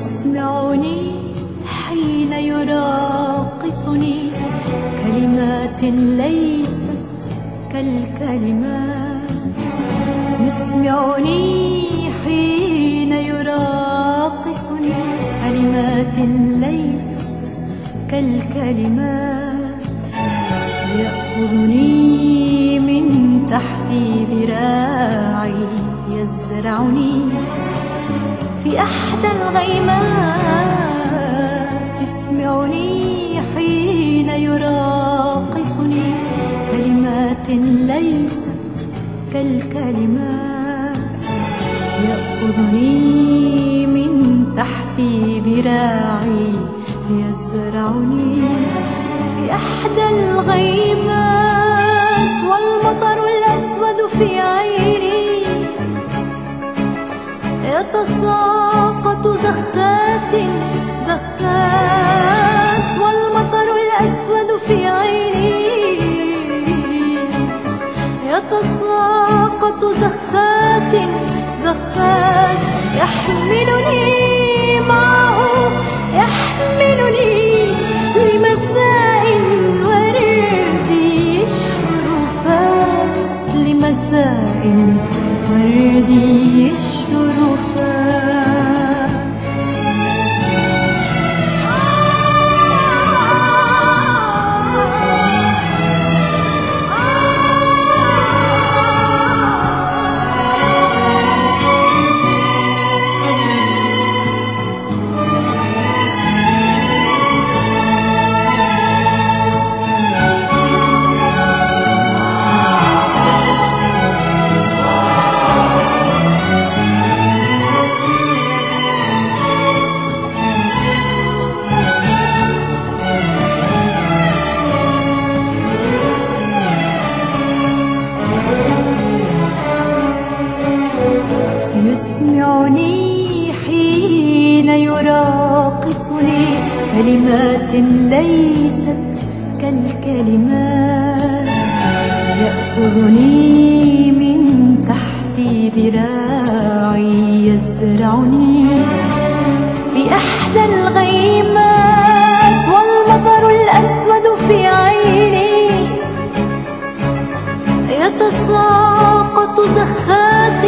يسمعني حين يراقصني كلمات ليست كالكلمات. يسمعني حين يراقصني كلمات ليست كالكلمات. يأخذني من تحت ذراعي يزرعني في أحدى الغيمات. يسمعني حين يراقصني كلمات ليست كالكلمات. يأخذني من تحت ذراعي يزرعني في أحدى الغيمات والمطر الأسود في عيني. يتساقط زخات زخات والمطر الأسود في عيني. يتساقط زخات زخات يحملني معه يحملني لمساء وردي الشرفات لمساء وردي ليست كالكلمات يأخذني من تحت ذراعي يزرعني في أحدى الغيمات والمطر الأسود في عيني. يتساقط زخات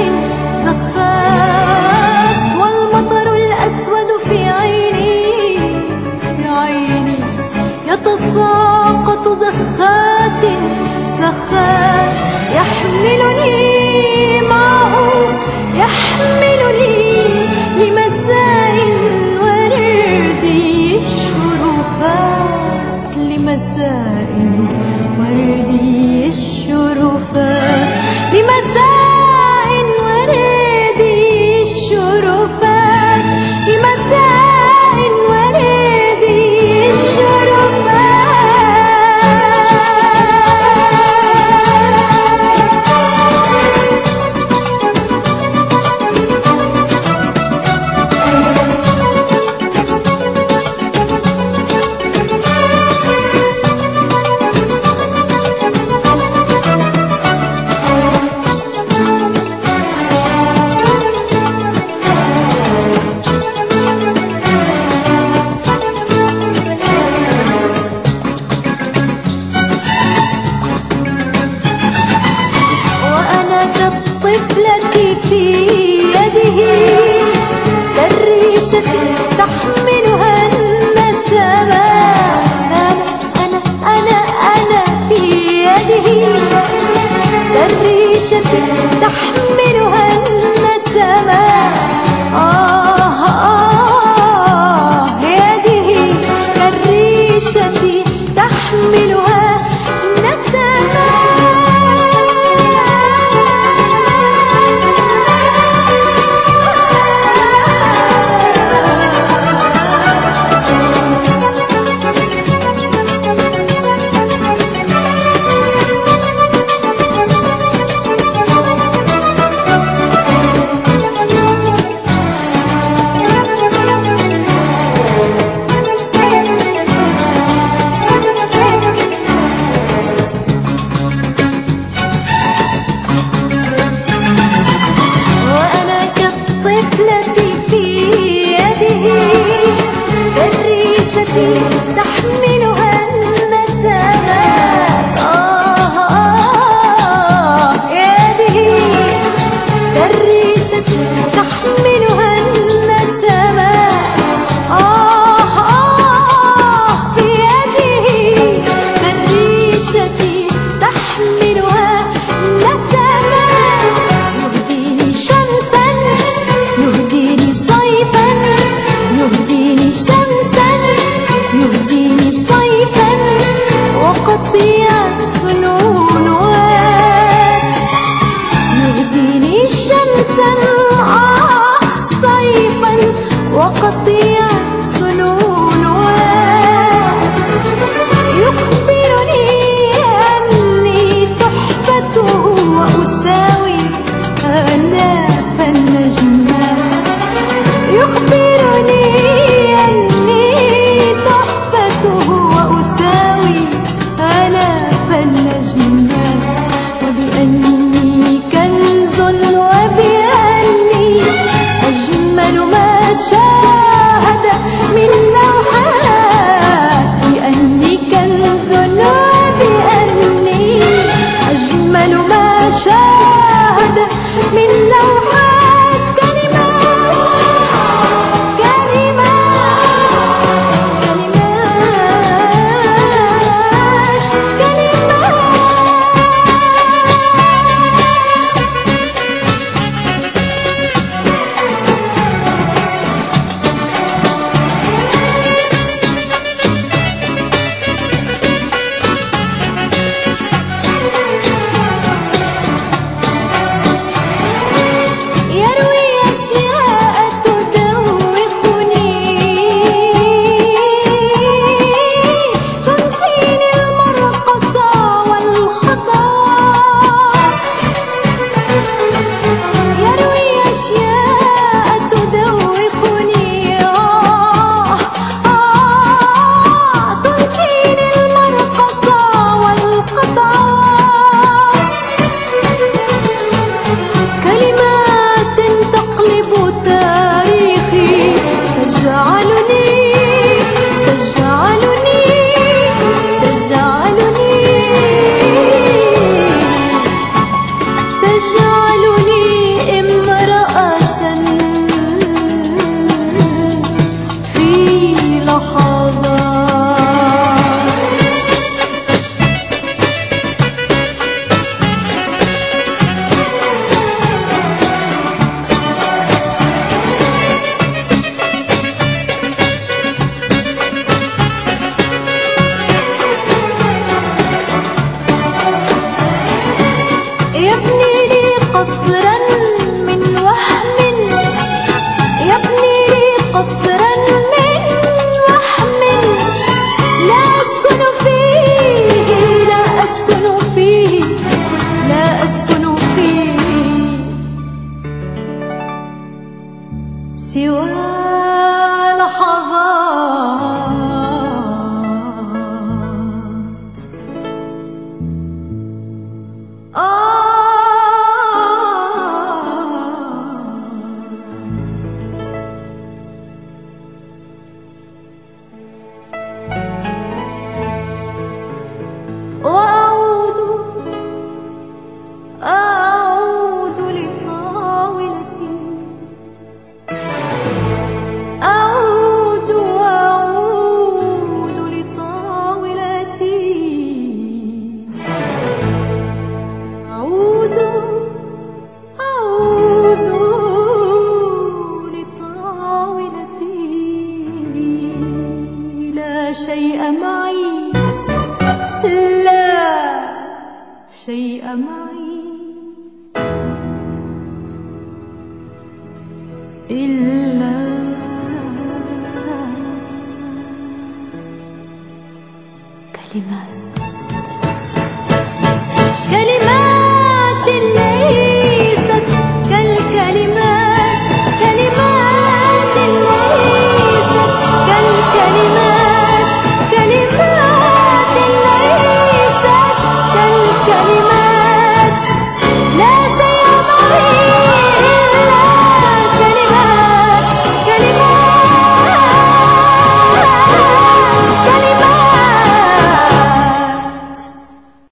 كالطفلة في يده. تحملها النسماء أنا أنا أنا أنا في يده. تحملها min enojar. لا شيء معي.